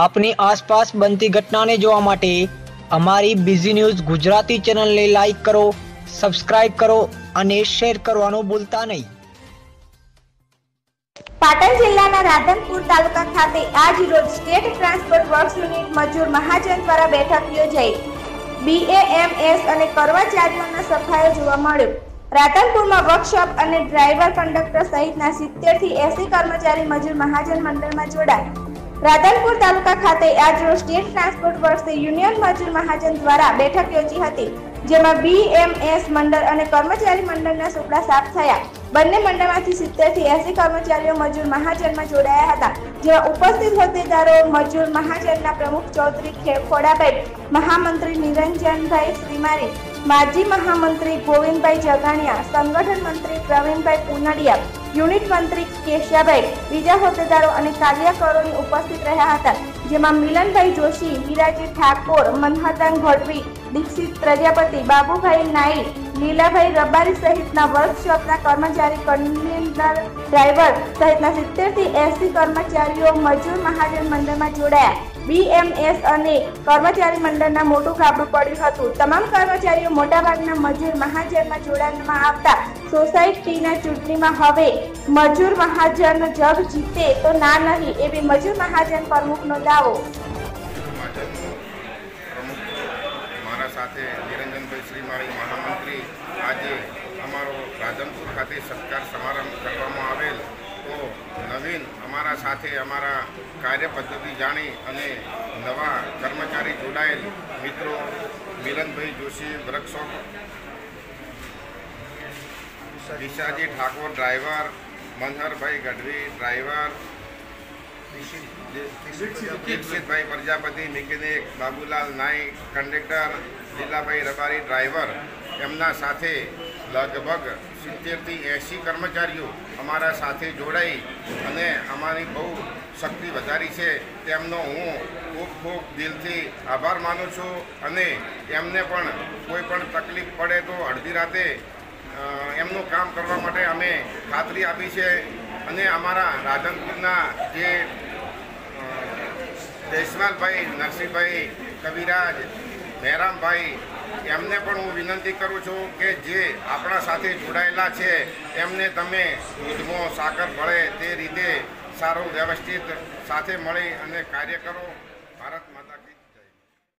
આપની આસપાસ બનતી ઘટનાને જોવા માટે અમારી બીઝી ન્યૂઝ ગુજરાતી ચેનલને લાઈક કરો સબસ્ક્રાઇબ કરો અને શેર કરવાનું ભૂલતા નહીં. પાટણ જિલ્લાના રાધનપુર તાલુકા ખાતે આજ રોજ સ્ટેટ ટ્રાન્સપોર્ટ વર્ક્સ યુનિટ મજૂર મહાજન દ્વારા બેઠક યોજાઈ. બીએએમએસ અને કર્મચારીઓના સફાયો જોવા મળ્યો. રાધનપુરમાં વર્કશોપ અને ડ્રાઈવર કંડક્ટર સહિતના સિત્તેરથી એસી કર્મચારી મજૂર મહાજન મંડળમાં જોડાયા. રાધનપુર તાલુકા ખાતે આજ રોજ સ્ટેટ ટ્રાન્સપોર્ટ વર્ષે યુનિયન મજૂર મહાજન દ્વારા બેઠક યોજી હતી, જેમાં બીએમએસ મંડળ અને કર્મચારી મંડળના સુપડા સાફ થયા. બંને મંડળમાંથી સિત્તેરથી એસી કર્મચારીઓ મજૂર મહાજનમાં જોડાયા હતા, જેમાં ઉપસ્થિત હોદ્દેદારો, મજૂર મહાજનના પ્રમુખ ચૌધરી ખોડાભાઈ મહામંત્રી નિરંજનભાઈ શ્રીમારી, માજી મહામંત્રી ગોવિંદભાઈ જગાણિયા, સંગઠન મંત્રી પ્રવીણભાઈ પુનડિયા યુનિટ મંત્રી કેશાભાઈ બીજા હોદ્દેદારો અને કાર્યકરોની ઉપસ્થિત રહ્યા હતા, જેમાં મિલનભાઈ જોશી હીરાજી ઠાકોર, મનહતન ગઢવી દીક્ષિત પ્રજાપતિ, બાબુભાઈ નાઈ લીલાભાઈ રબારી સહિતના વર્કશોપના કર્મચારી કન્વીનર, ડ્રાઈવર સહિતના સિત્તેરથી એસી કર્મચારીઓ મજૂર મહાજન મંડળમાં જોડાયા. બીએમએસ અને કર્મચારી મંડળના મોટું ગાબડું પડ્યું હતું. તમામ કર્મચારીઓ મોટાભાગના મજૂર મહાજનમાં જોડાણમાં આવતા સોસાયટીના ચૂંટણીમાં હવે મજૂર મહાજન જગ જીતે તો ના નહીં એવી મજૂર મહાજન પ્રમુખનો દાવો. મારા સાથે નિરંજનભાઈ શ્રીમાળી, મહામંત્રી, આજે અમારો રાધનપુર ખાતે સત્કાર સમારંભ કરવામાં આવેલ. તો નવીન અમારા સાથે અમારા કાર્ય પદ્ધતિ જાણી અને નવા કર્મચારી જોડાયેલ મિત્રો, મિલનભાઈ જોશી વર્કશોપ દિશાજી ઠાકોર ડ્રાઈવર મનહરભાઈ ગઢવી ડ્રાઈવર દીક્ષિતભાઈ પ્રજાપતિ મિકેનિક બાબુલાલ નાઈક કંડક્ટર લીલાભાઈ રબારી ડ્રાઈવર. એમના સાથે લગભગ સિત્તેરથી એંસી કર્મચારીઓ અમારા સાથે જોડાઈ અને અમારી બહુ શક્તિ વધારી છે. તેમનો હું ખૂબ ખૂબ દિલથી આભાર માનું છું અને એમને પણ કોઈ પણ તકલીફ પડે તો અડધી રાતે એમનું કામ કરવા માટે અમે ખાતરી આપી છે અને અમારા રાધનપુરના જે જયસ્વાલભાઈ, નરસિંહભાઈ, કવિરાજ, મહેરામભાઈ, એમને પણ હું વિનંતી કરું છું કે જે આપણા સાથે જોડાયેલા છે, એમને તમે દૂધમાં સાકર ભળે તે રીતે સારું વ્યવસ્થિત સાથે મળી અને કાર્ય કરો. ભારત માતા